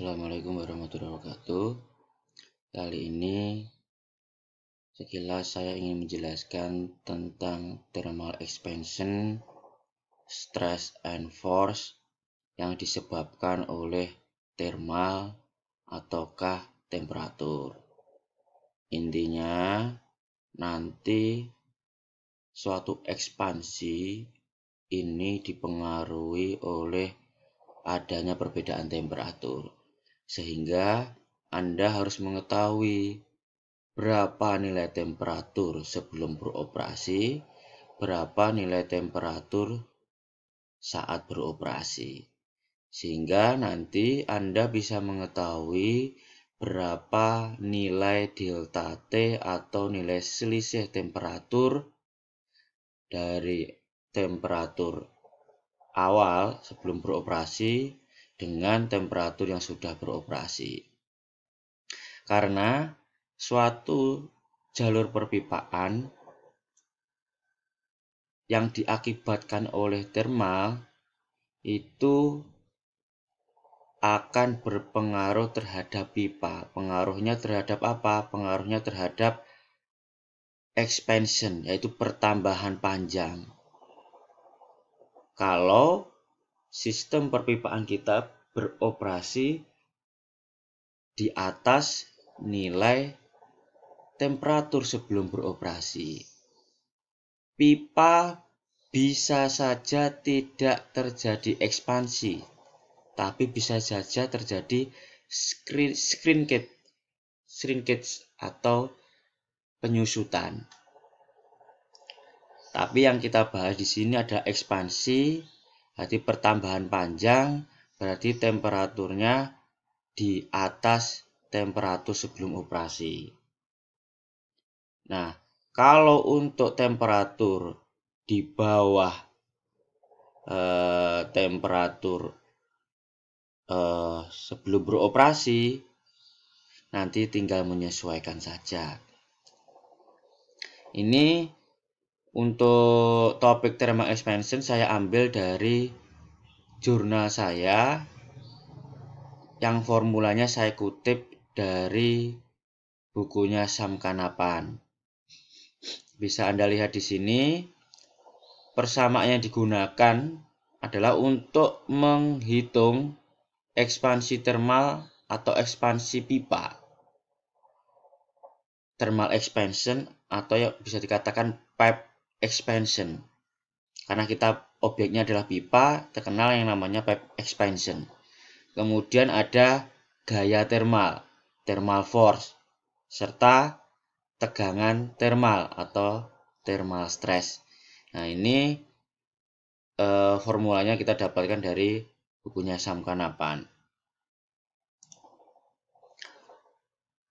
Assalamualaikum warahmatullahi wabarakatuh. Kali ini sekilas saya ingin menjelaskan tentang thermal expansion, stress and force yang disebabkan oleh thermal ataukah temperatur. Intinya nanti suatu ekspansi ini dipengaruhi oleh adanya perbedaan temperatur. Sehingga Anda harus mengetahui berapa nilai temperatur sebelum beroperasi, berapa nilai temperatur saat beroperasi. Sehingga nanti Anda bisa mengetahui berapa nilai delta T atau nilai selisih temperatur dari temperatur awal sebelum beroperasi dengan temperatur yang sudah beroperasi. Karena suatu jalur perpipaan yang diakibatkan oleh thermal itu akan berpengaruh terhadap pipa. Pengaruhnya terhadap apa? Pengaruhnya terhadap expansion, yaitu pertambahan panjang. Kalau sistem perpipaan kita beroperasi di atas nilai temperatur sebelum beroperasi. Pipa bisa saja tidak terjadi ekspansi, tapi bisa saja terjadi shrinkage, shrinkage atau penyusutan. Tapi yang kita bahas di sini ada ekspansi Berarti pertambahan panjang berarti temperaturnya di atas temperatur sebelum operasi. Nah, kalau untuk temperatur di bawah eh, temperatur eh, sebelum beroperasi, nanti tinggal menyesuaikan saja. Ini untuk topik thermal expansion saya ambil dari jurnal saya yang formulanya saya kutip dari bukunya Sam Kanapan. Bisa Anda lihat di sini persamaan yang digunakan adalah untuk menghitung ekspansi termal atau ekspansi pipa. Thermal expansion atau yang bisa dikatakan pipe expansion. Karena kita objeknya adalah pipa, terkenal yang namanya pipe expansion. Kemudian ada gaya thermal, thermal force, serta tegangan thermal atau thermal stress. Nah, ini eh, formulanya kita dapatkan dari bukunya Sam Kanapan.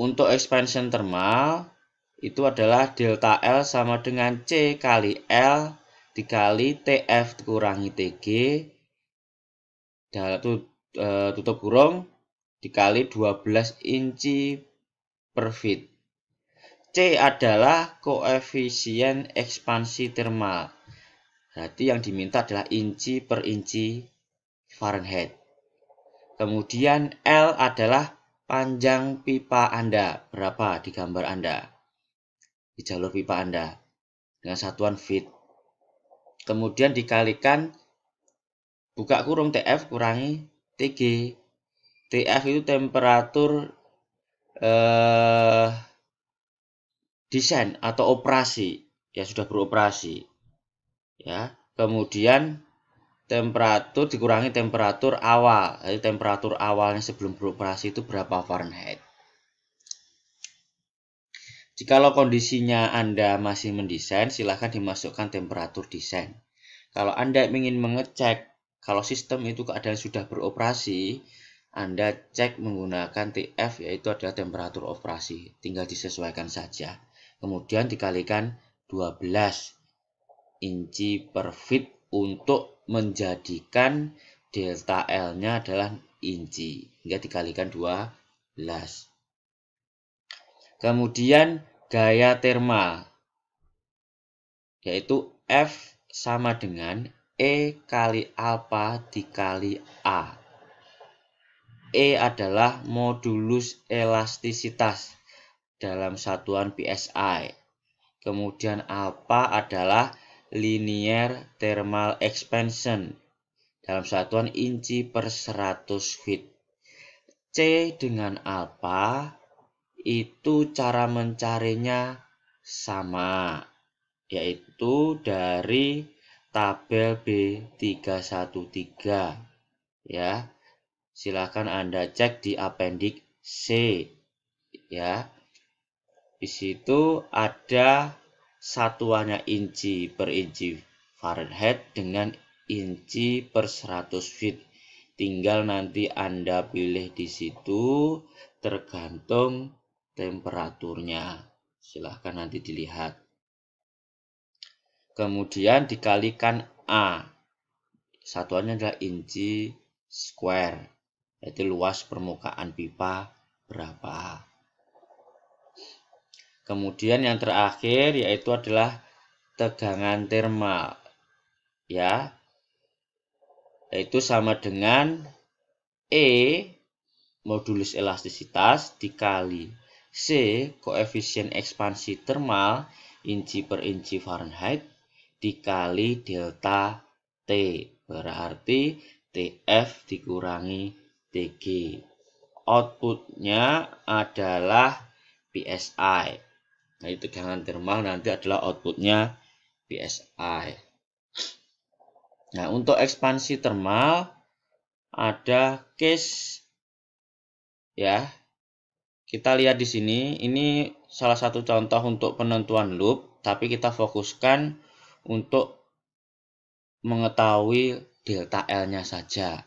Untuk expansion thermal, itu adalah delta L sama dengan C kali L dikali TF dikurangi TG e, tutup kurung dikali 12 inci per feet. C adalah koefisien ekspansi termal. Berarti yang diminta adalah inci per inci Fahrenheit. Kemudian L adalah panjang pipa Anda. Berapa di gambar Anda? di jalur pipa Anda dengan satuan feet. Kemudian dikalikan buka kurung TF kurangi TG. TF itu temperatur eh, desain atau operasi ya sudah beroperasi. Ya. Kemudian temperatur dikurangi temperatur awal. Jadi temperatur awalnya sebelum beroperasi itu berapa Fahrenheit. Jikalau kondisinya Anda masih mendesain, silahkan dimasukkan temperatur desain. Kalau Anda ingin mengecek kalau sistem itu keadaan sudah beroperasi, Anda cek menggunakan TF yaitu adalah temperatur operasi. Tinggal disesuaikan saja. Kemudian dikalikan 12 inci per feet untuk menjadikan delta L-nya adalah inci. Hingga dikalikan 12. Kemudian gaya termal yaitu F sama dengan E kali alfa dikali A. E adalah modulus elastisitas dalam satuan PSI. Kemudian alpha adalah linear thermal expansion dalam satuan inci per 100 feet. C dengan alpha itu cara mencarinya sama, yaitu dari tabel B313 ya silahkan Anda cek di appendix C ya. Di situ ada satuannya inci per inci Fahrenheit dengan inci per 100 feet. Tinggal nanti Anda pilih di situ tergantung temperaturnya. Silahkan nanti dilihat. Kemudian dikalikan A. Satuannya adalah inci square, yaitu luas permukaan pipa berapa. Kemudian yang terakhir yaitu adalah tegangan termal. Ya. Yaitu sama dengan E modulus elastisitas dikali C koefisien ekspansi termal inci per inci Fahrenheit dikali delta T. Berarti TF dikurangi TG. Outputnya adalah PSI. Nah, itu tegangan termal nanti adalah outputnya PSI. Nah, untuk ekspansi termal ada case ya. Kita lihat di sini, ini salah satu contoh untuk penentuan loop, tapi kita fokuskan untuk mengetahui delta L-nya saja.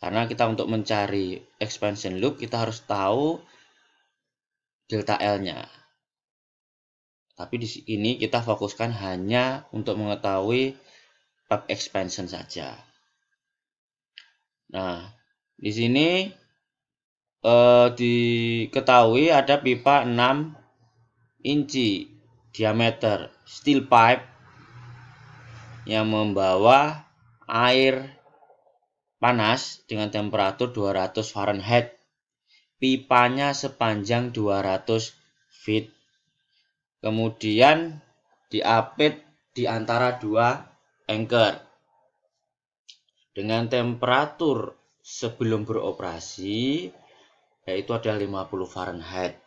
Karena kita untuk mencari expansion loop, kita harus tahu delta L-nya. Tapi di sini kita fokuskan hanya untuk mengetahui pipe expansion saja. Nah, di sini eh, diketahui ada pipa 6 inci diameter steel pipe yang membawa air panas dengan temperatur 200 Fahrenheit. Pipanya sepanjang 200 feet. Kemudian diapit di antara dua anchor. Dengan temperatur sebelum beroperasi yaitu ada 50 Fahrenheit.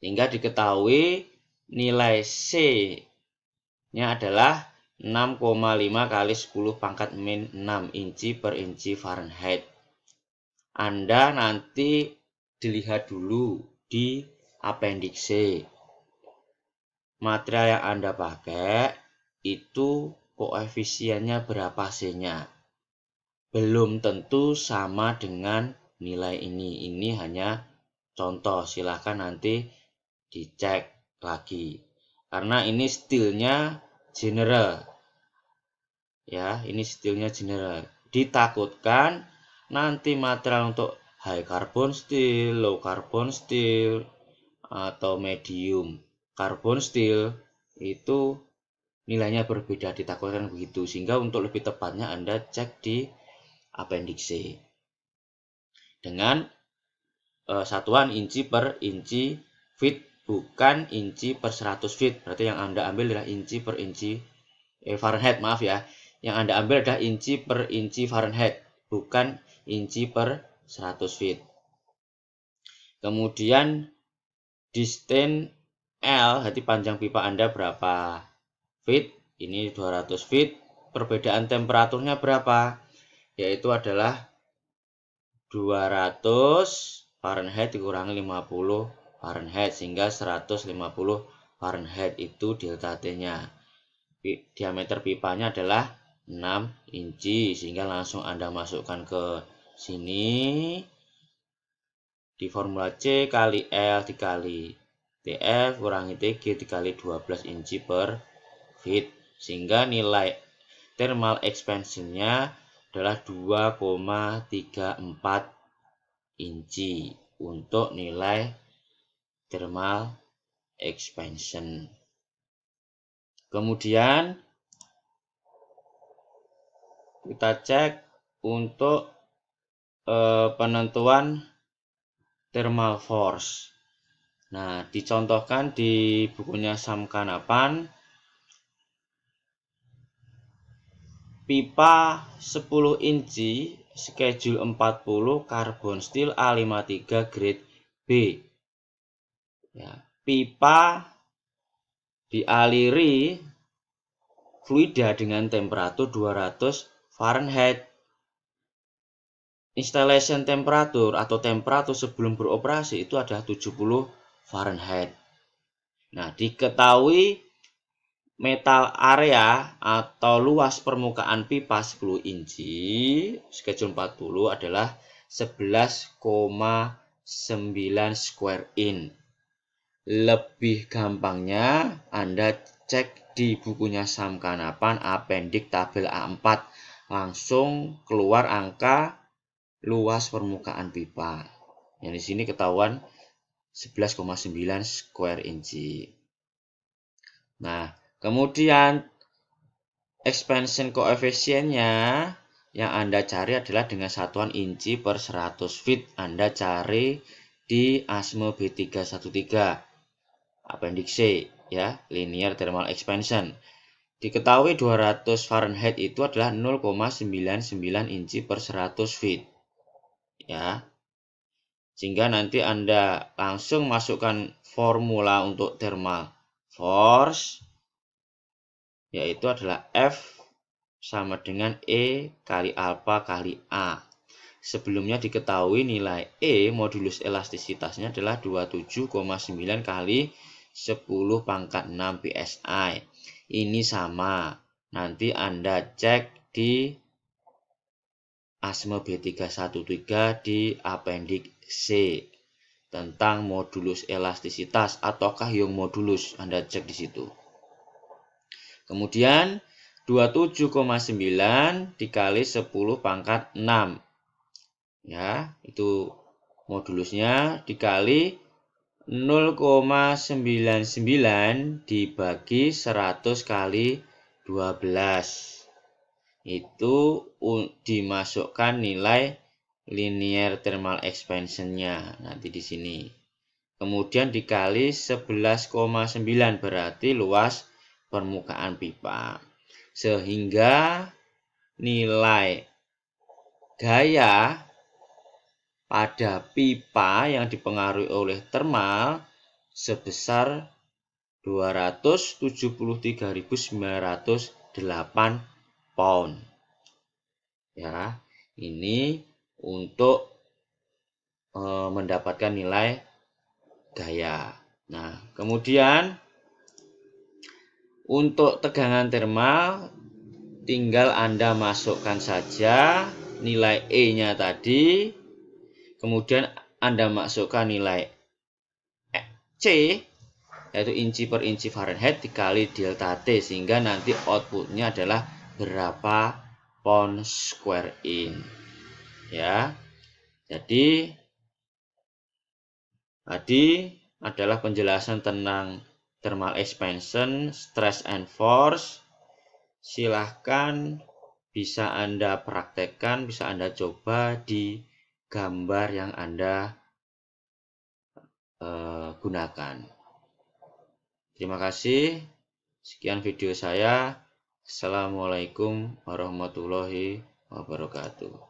Hingga diketahui nilai C-nya adalah 6,5 kali 10 pangkat min 6 inci per inci Fahrenheit. Anda nanti dilihat dulu di appendix C. Material yang Anda pakai itu koefisiennya berapa C-nya. Belum tentu sama dengan nilai ini. Ini hanya contoh, silahkan nanti dicek lagi. Karena ini steelnya general. Ya ini steelnya general. Ditakutkan nanti material untuk high carbon steel low carbon steel atau medium carbon steel itu nilainya berbeda. Ditakutkan begitu. Sehingga untuk lebih tepatnya Anda cek di appendix C dengan uh, satuan inci per inci feet bukan inci per 100 feet berarti yang Anda ambil adalah inci per inci eh, Fahrenheit maaf ya yang Anda ambil adalah inci per inci Fahrenheit, bukan inci per 100 feet. Kemudian distance L, berarti panjang pipa Anda berapa feet? Ini 200 feet. Perbedaan temperaturnya berapa? Yaitu adalah 200 Fahrenheit dikurangi 50 Fahrenheit sehingga 150 Fahrenheit itu delta T-nya. Diameter pipanya adalah 6 inci sehingga langsung Anda masukkan ke sini di formula C kali L dikali TF kurangi TG dikali 12 inci per feet sehingga nilai thermal expansionnya adalah 2,34 inci untuk nilai thermal expansion. Kemudian kita cek untuk eh, penentuan thermal force. Nah, dicontohkan di bukunya Sam pipa 10 inci schedule 40 carbon steel A53 grade B. Ya, pipa dialiri fluida dengan temperatur 200 Fahrenheit. Installation temperatur atau temperatur sebelum beroperasi itu adalah 70 Fahrenheit. Nah, diketahui metal area atau luas permukaan pipa 10 inci schedule 40 adalah 11,9 square in. Lebih gampangnya Anda cek di bukunya Sam Kanapan apendik tabel A4 langsung keluar angka luas permukaan pipa. Yang di sini ketahuan 11,9 square inci. Nah, kemudian expansion koefisiennya yang Anda cari adalah dengan satuan inci per 100 feet. Anda cari di ASME B313 appendix C ya, linear thermal expansion. Diketahui 200 Fahrenheit itu adalah 0,99 inci per 100 feet. Ya, sehingga nanti Anda langsung masukkan formula untuk thermal force yaitu adalah F sama dengan E kali alpha kali A. Sebelumnya diketahui nilai E modulus elastisitasnya adalah 27,9 kali 10 pangkat 6 PSI. Ini sama. Nanti Anda cek di ASME B313 di apendik C tentang modulus elastisitas ataukah yang modulus Anda cek di situ. Kemudian 27,9 dikali 10 pangkat 6. Ya, itu modulusnya dikali 0,99 dibagi 100 kali 12. Itu dimasukkan nilai linear thermal expansionnya nanti di sini. Kemudian dikali 11,9 berarti luas permukaan pipa. Sehingga nilai gaya pada pipa yang dipengaruhi oleh thermal sebesar 273.908 pound. Ya, ini untuk e, mendapatkan nilai gaya. Nah, kemudian untuk tegangan termal tinggal Anda masukkan saja nilai E-nya tadi. Kemudian Anda masukkan nilai C yaitu inci per inci Fahrenheit dikali delta T sehingga nanti outputnya adalah berapa pound square in ya. Jadi tadi adalah penjelasan tentang thermal expansion, stress and force. Silahkan bisa Anda praktekkan, bisa Anda coba di gambar yang Anda uh, gunakan. Terima kasih. Sekian video saya. Assalamualaikum warahmatullahi wabarakatuh.